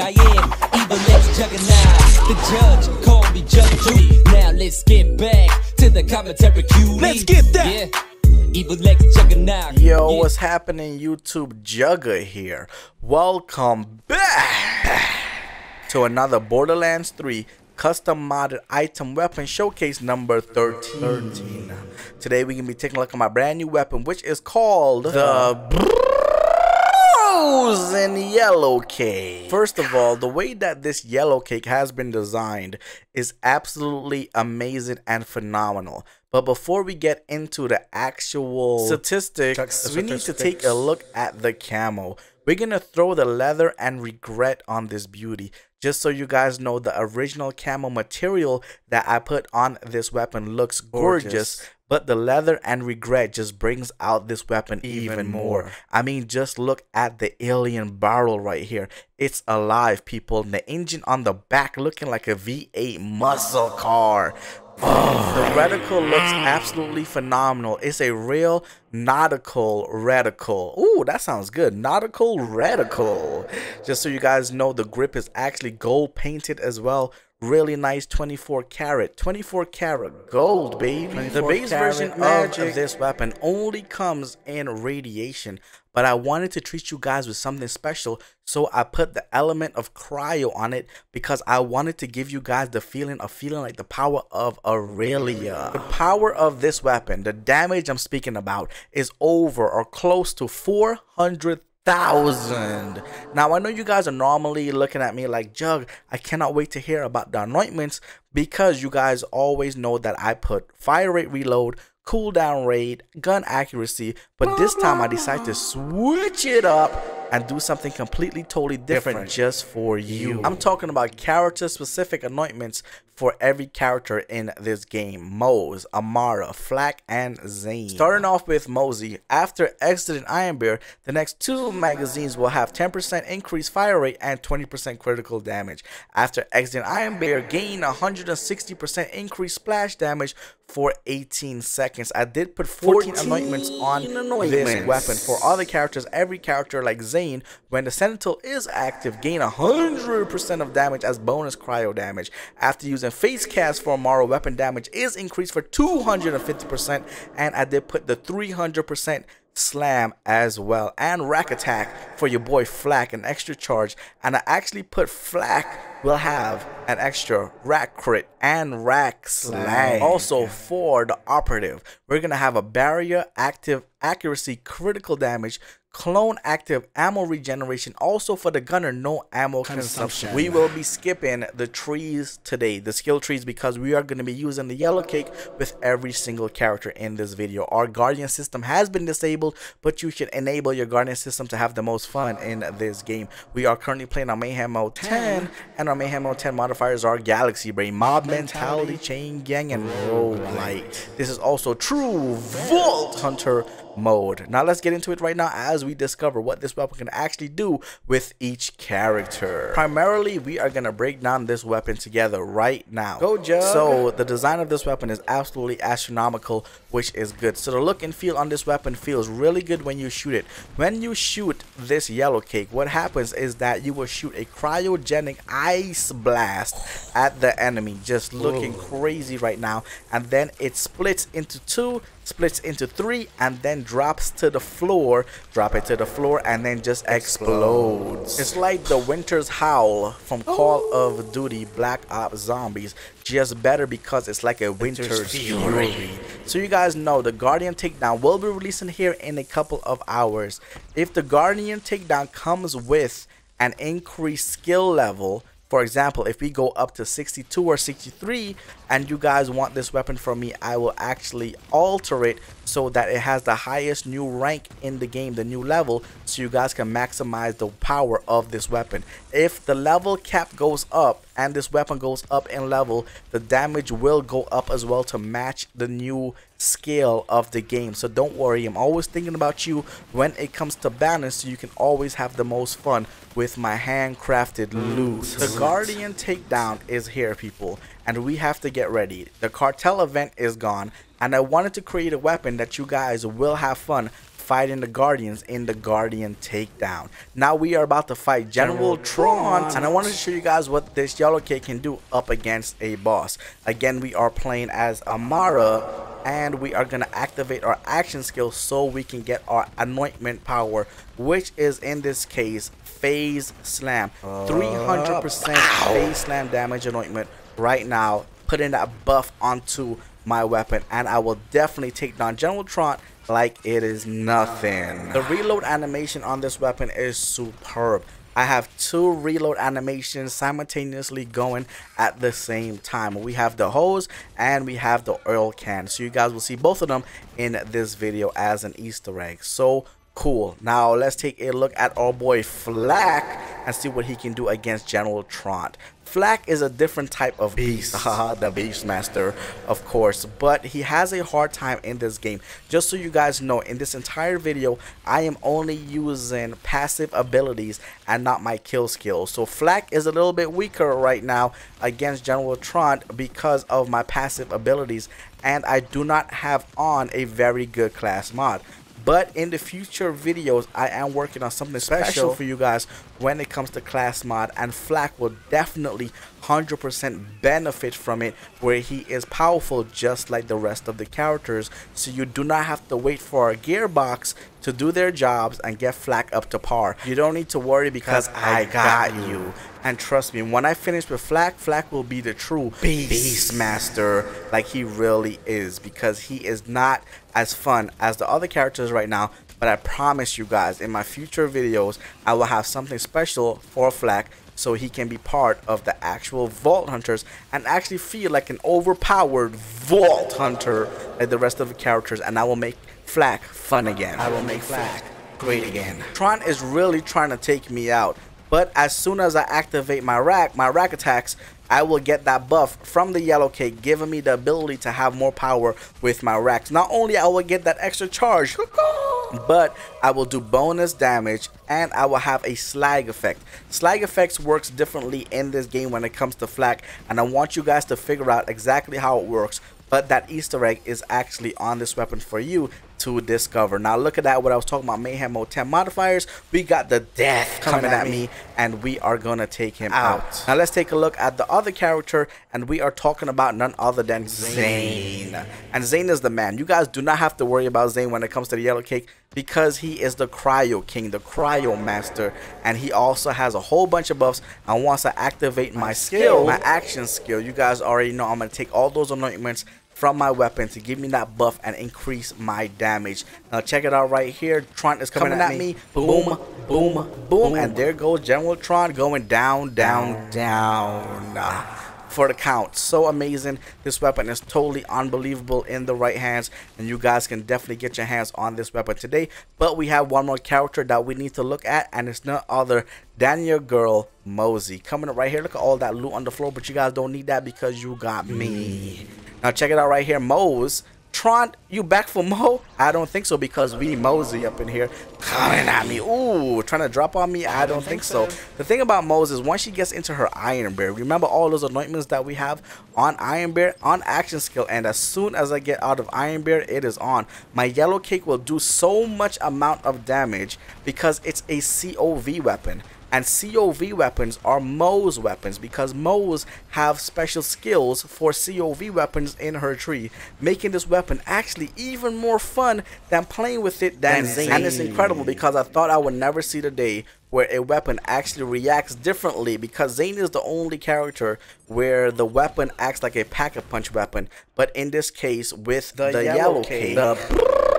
I am evil ex juggernaut. The judge called me Judge Judy. Now let's get back to the commentary Q. Let's get that. Yeah. Evil ex juggernaut. Yo, Yeah. what's happening, YouTube? Jugger here. Welcome back to another Borderlands 3 custom modded item weapon showcase number 13. Today we're gonna be taking a look at my brand new weapon, which is called the Frozen Yellow Cake. First of all, the way that this yellow cake has been designed is absolutely amazing and phenomenal. But before we get into the actual statistics, uh, we need to take a look at the camo. We're gonna throw the leather and regret on this beauty. Just so you guys know, the original camo material that I put on this weapon looks gorgeous, Gorgeous. But the leather and regret just brings out this weapon even, more. more. I mean, just look at the alien barrel right here. It's alive, people. And the engine on the back looking like a V8 muscle car. Oh, the reticle looks absolutely phenomenal. It's a real nautical reticle. Ooh, that sounds good. Nautical reticle. Just so you guys know, the grip is actually gold painted as well. Really nice 24 karat, 24 karat gold, baby. The base version of this weapon only comes in radiation, but I wanted to treat you guys with something special, so I put the element of cryo on it because I wanted to give you guys the feeling of feeling like the power of Aurelia. The power of this weapon, the damage I'm speaking about, is over or close to 400 thousand. Now I know you guys are normally looking at me like Jug. I cannot wait to hear about the anointments because you guys always know that I put fire rate reload, cooldown rate, gun accuracy, but this time I decided to switch it up and do something completely totally different, Different. just for you. I'm talking about character specific anointments for every character in this game. Moze, Amara, Flack, and Zane. Starting off with Mosey, after exiting Ironbear, the next two magazines will have 10% increased fire rate and 20% critical damage. After exiting Ironbear, gain 160% increased splash damage for 18 seconds. I did put 14, 14 anointments on this weapon. For other characters, every character like Zane, when the Sentinel is active, gain 100% of damage as bonus cryo damage. After using Phasecast for Amara, weapon damage is increased for 250%, and I did put the 300% slam as well and Rakk Attack for your boy Flack an extra charge. And I actually put Flack will have an extra Rakk crit and Rakk slam. Also for the operative we're gonna have a barrier active accuracy critical damage clone active ammo regeneration. Also for the gunner no ammo consumption. Consumption. we will be skipping the trees today the skill trees because we are going to be using the yellow cake with every single character in this video. Our guardian system has been disabled but you should enable your guardian system to have the most fun in this game. We are currently playing on mayhem mode 10 and our mayhem mode 10 modifiers are galaxy brain mob mentality chain gang and roguelite. This is also true vault hunter mode. Now let's get into it right now as we discover what this weapon can actually do with each character. Primarily, we are gonna break down this weapon together right now. Go, Jug. So the design of this weapon is absolutely astronomical, which is good. So the look and feel on this weapon feels really good when you shoot it. When you shoot this yellow cake, what happens is that you will shoot a cryogenic ice blast at the enemy, just looking crazy right now, and then it splits into two splits into three and then drops to the floor drop it to the floor and then just explodes. It's like the winter's howl from call of duty black ops zombies. Just better because it's like a winter's, fury. so you guys know the guardian takedown will be releasing here in a couple of hours. If the guardian takedown comes with an increased skill level for example, if we go up to 62 or 63 and you guys want this weapon from me, I will actually alter it so that it has the highest new rank in the game, the new level, so you guys can maximize the power of this weapon. If the level cap goes up and this weapon goes up in level, the damage will go up as well to match the new scale of the game. So don't worry, I'm always thinking about you when it comes to balance so you can always have the most fun with my handcrafted loot. The Guardian takedown is here, people, and we have to get ready. The cartel event is gone, and I wanted to create a weapon that you guys will have fun fighting the Guardians in the Guardian Takedown. Now we are about to fight General Traunt, and I wanted to show you guys what this Yellow Cake can do up against a boss. Again, we are playing as Amara, and we are going to activate our action skill so we can get our anointment power, which is in this case phase slam 300% uh, phase slam damage anointment right now putting that buff onto my weapon and I will definitely take down General Traunt like it is nothing. The reload animation on this weapon is superb. I have two reload animations simultaneously going at the same time. We have the hose and we have the oil can. So you guys will see both of them in this video as an Easter egg. So cool. Now let's take a look at our boy Flak and see what he can do against General Traunt. Flak is a different type of beast, the Beastmaster, of course, but he has a hard time in this game. Just so you guys know, in this entire video, I am only using passive abilities and not my kill skills. So Flak is a little bit weaker right now against General Traunt because of my passive abilities, and I do not have on a very good class mod. But in the future videos, I am working on something special for you guys when it comes to class mod. And Flack will definitely 100% benefit from it where he is powerful just like the rest of the characters. So you do not have to wait for a gearbox to do their jobs and get Flack up to par. You don't need to worry because I got you. And trust me, when I finish with Flak, Flak will be the true Beast. Beast Master like he really is because he is not as fun as the other characters right now. But I promise you guys, in my future videos, I will have something special for Flak so he can be part of the actual Vault Hunters and actually feel like an overpowered Vault Hunter like the rest of the characters. And I will make Flak fun again. I will make Flak great again. Traunt is really trying to take me out. But as soon as I activate my Rakk, my Rakk Attacks, I will get that buff from the yellow cake, giving me the ability to have more power with my Rakks. Not only I will get that extra charge, but I will do bonus damage and I will have a slag effect. Slag effects works differently in this game when it comes to Flak and I want you guys to figure out exactly how it works but that Easter egg is actually on this weapon for you to discover. Now look at that, what I was talking about, Mayhem Mode 10 modifiers. We got the death coming, coming at, at me, and we are going to take him out. out. Now let's take a look at the other character, and we are talking about none other than Zane. Zane. And Zane is the man. You guys do not have to worry about Zane when it comes to the Yellow Cake, because he is the Cryo King, the Cryo Master, and he also has a whole bunch of buffs. And once I activate my, my skill, my action skill, you guys already know I'm going to take all those anointments from my weapon to give me that buff and increase my damage. Now check it out right here. Traunt is coming, coming at, at, me. Boom, boom, boom, boom, And there goes General Traunt going down, down, down. down uh, for the count. So amazing. This weapon is totally unbelievable in the right hands. And you guys can definitely get your hands on this weapon today. But we have one more character that we need to look at. And it's none other than your girl, Mosey. Coming up right here. Look at all that loot on the floor. But you guys don't need that because you got me. Now check it out right here. Moze. Traunt, you back for Mo? I don't think so because we Mosey up in here coming at me. Ooh, trying to drop on me? I, don't, think, so. The thing about Moze is once she gets into her Iron Bear, remember all those anointments that we have on Iron Bear, on action skill, and as soon as I get out of Iron Bear, it is on. My Yellow Cake will do so much amount of damage because it's a COV weapon. And COV weapons are Mo's weapons because Mo's have special skills for COV weapons in her tree, making this weapon actually even more fun than playing with it than Zane. And it's incredible because I thought I would never see the day where a weapon actually reacts differently because Zane is the only character where the weapon acts like a pack-a-punch weapon. But in this case, with the, the yellow, yellow the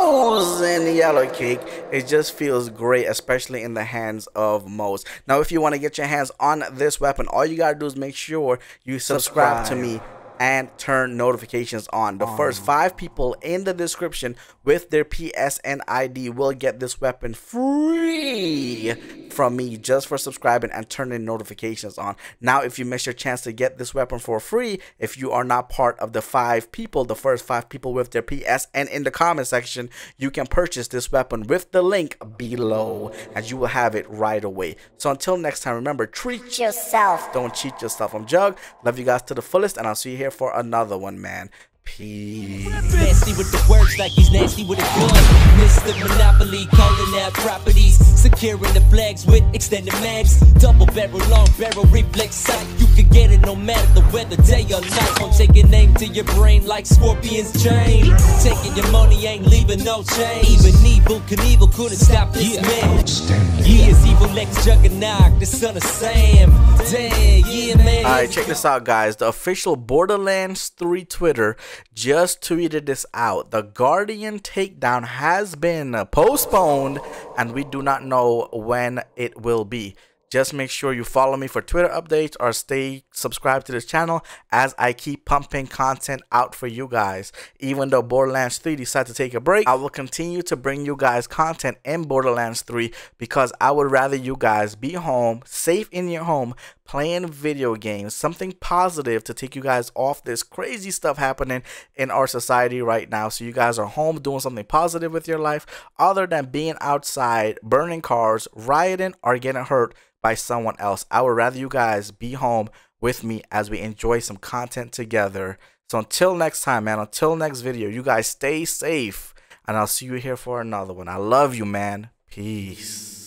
frozen yellow cake. It just feels great, especially in the hands of most. Now, if you want to get your hands on this weapon, all you gotta do is make sure you subscribe, subscribe. to me and turn notifications on. The first oh. five people in the description with their PSN ID will get this weapon free from me just for subscribing and turning notifications on. Now, if you miss your chance to get this weapon for free, if you are not part of the five people, the first five people with their PSN in the comment section, you can purchase this weapon with the link below and you will have it right away. So until next time, remember, treat yourself. Don't cheat yourself. I'm Jug. Love you guys to the fullest and I'll see you here for another one, man. Peace. Nasty with the words like he's nasty with a gun. Mr. Monopoly calling out properties. Securing the flags with extended mags. Double barrel, long barrel, reflex sight. You can get it no matter the weather, day or night. Won't take a name to your brain like Scorpion's chain. Taking your money ain't leaving no change. Even Evel Knievel couldn't stop this man. He is evil X Juggernaut, the son of Sam. Damn, yeah, man. Alright, check this out, guys. The official Borderlands 3 Twitter just tweeted this out. The Guardian takedown has been postponed, and we do not know when it will be. Just make sure you follow me for Twitter updates or stay subscribed to this channel as I keep pumping content out for you guys. Even though Borderlands 3 decided to take a break, I will continue to bring you guys content in Borderlands 3 because I would rather you guys be home, safe in your home, playing video games, something positive to take you guys off this crazy stuff happening in our society right now. So you guys are home doing something positive with your life other than being outside, burning cars, rioting, or getting hurt by someone else. I would rather you guys be home with me as we enjoy some content together. So until next time, man, until next video, you guys stay safe and I'll see you here for another one. I love you, man. Peace.